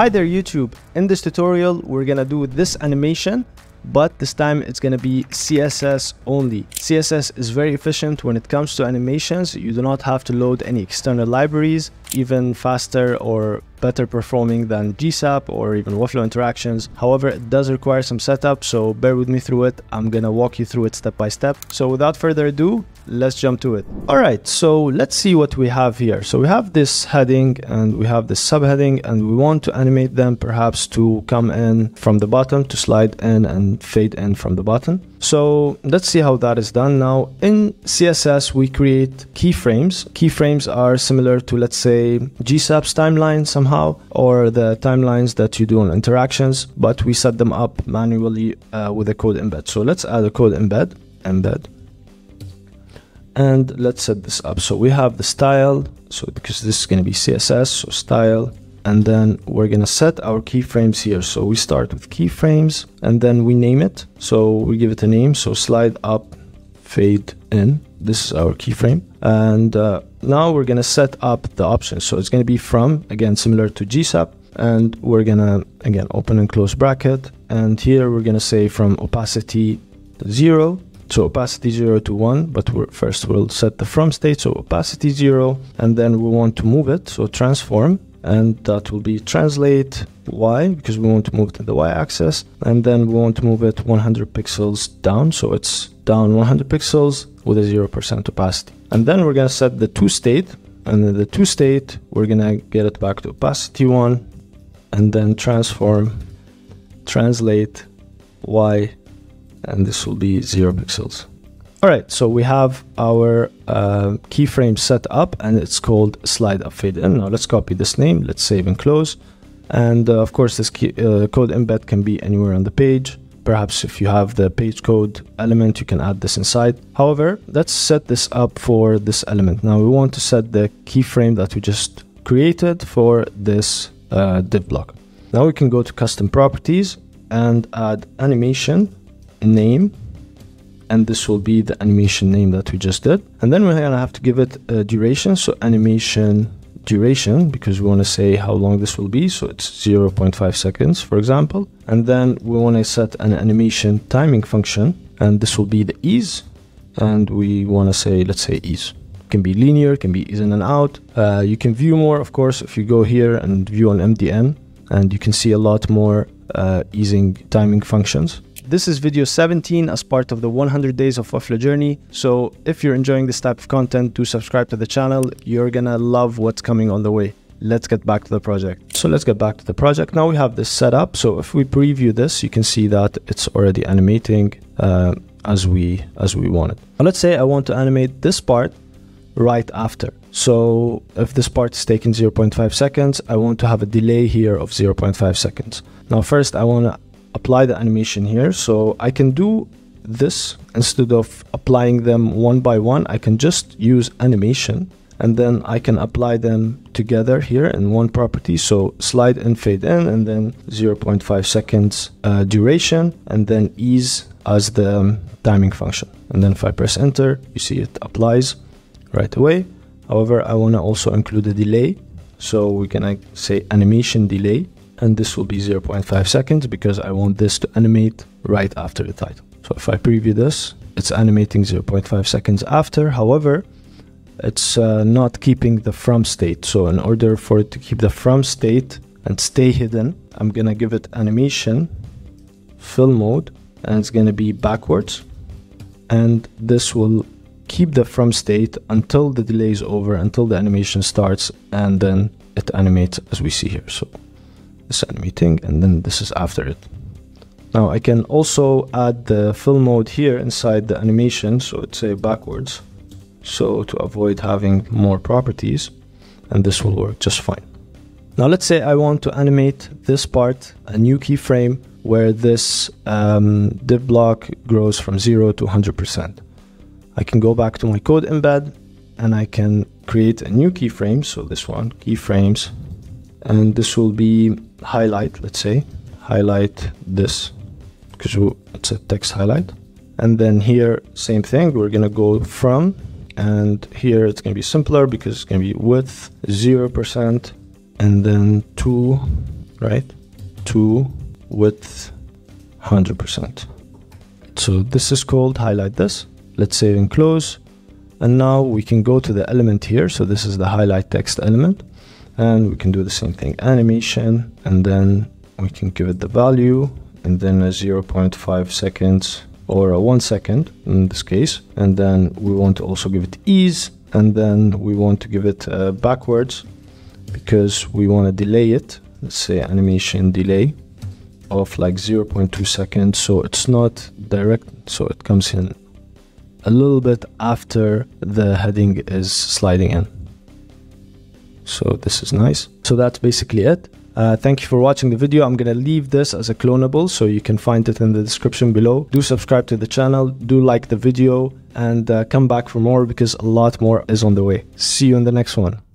Hi there YouTube. In this tutorial, we're gonna do this animation, but this time it's gonna be CSS only. CSS is very efficient when it comes to animations. You do not have to load any external libraries, even faster or better performing than GSAP or even Webflow interactions. However, it does require some setup, so bear with me through it. I'm gonna walk you through it step by step. So without further ado, let's jump to it. All right, so let's see what we have here. So we have this heading and we have this subheading and we want to animate them perhaps to come in from the bottom, to slide in and fade in from the bottom. So let's see how that is done. Now in CSS, we create keyframes. Keyframes are similar to, let's say, GSAP's timeline somehow, or the timelines that you do on interactions, but we set them up manually uh, with a code embed. So let's add a code embed, embed, and let's set this up. So we have the style. So because this is going to be css so style. And then we're going to set our keyframes here. So we start with keyframes and then we name it. So we give it a name. So slide up fade in. This is our keyframe. And uh, now we're going to set up the options. So it's going to be from again similar to gsap and we're going to again open and close bracket. And here we're going to say from opacity 0 so opacity 0 to 1 but we're, first we'll set the from state. So opacity 0 and then we want to move it. So transform. And that will be translate y because we want to move it to the y-axis and then we want to move it 100 pixels down. So it's down 100 pixels with a 0% opacity and then we're to set the to state and then the to state we're to get it back to opacity 1 and then transform translate y and this will be zero pixels. All right, so we have our uh, keyframe set up and it's called slide up fade in. Now let's copy this name, let's save and close. And uh, of course, this key, uh, code embed can be anywhere on the page. Perhaps if you have the page code element, you can add this inside. However, let's set this up for this element. Now we want to set the keyframe that we just created for this uh, div block. Now we can go to custom properties and add animation name and this will be the animation name that we just did and then we're gonna have to give it a duration so animation duration because we want to say how long this will be so it's 0.5 seconds for example. And then we want to set an animation timing function and this will be the ease. And we want to say let's say ease. Can be linear can be ease in and out. Uh, you can view more of course if you go here and view on mdn and you can see a lot more uh, easing timing functions this is video 17 as part of the 100 days of Webflow journey. So if you're enjoying this type of content, do subscribe to the channel. You're gonna love what's coming on the way. Let's get back to the project. So let's get back to the project. Now we have this set up. So if we preview this, you can see that it's already animating uh, as we as we want it. Now let's say I want to animate this part right after. So if this part is taking 0.5 seconds, I want to have a delay here of 0.5 seconds. Now first I want to apply the animation here. So I can do this instead of applying them one by one. I can just use animation and then I can apply them together here in one property. So slide and fade in and then 0.5 seconds uh, duration and then ease as the um, timing function. And then if I press enter, you see it applies right away. However, I want to also include a delay. So we can uh, say animation delay and this will be 0.5 seconds because I want this to animate right after the title. So if I preview this, it's animating 0.5 seconds after. However, it's uh, not keeping the from state. So in order for it to keep the from state and stay hidden, I'm gonna give it animation, fill mode, and it's gonna be backwards. And this will keep the from state until the delay is over, until the animation starts, and then it animates as we see here. So this meeting and then this is after it. Now I can also add the fill mode here inside the animation so it's a backwards so to avoid having more properties and this will work just fine. Now let's say I want to animate this part, a new keyframe where this um, div block grows from 0 to 100%. I can go back to my code embed and I can create a new keyframe, so this one, keyframes, and this will be highlight, let's say, highlight this because it's a text highlight. And then here, same thing, we're gonna go from, and here it's gonna be simpler because it's gonna be width 0%, and then to right? to width 100%. So this is called highlight this. Let's save and close. And now we can go to the element here. So this is the highlight text element. And we can do the same thing, animation, and then we can give it the value, and then a 0.5 seconds or a one second in this case. And then we want to also give it ease, and then we want to give it uh, backwards because we want to delay it. Let's say animation delay of like 0.2 seconds. So it's not direct, so it comes in a little bit after the heading is sliding in. So this is nice. So that's basically it. Uh, thank you for watching the video. I'm going to leave this as a clonable so you can find it in the description below. Do subscribe to the channel, do like the video, and uh, come back for more because a lot more is on the way. See you in the next one.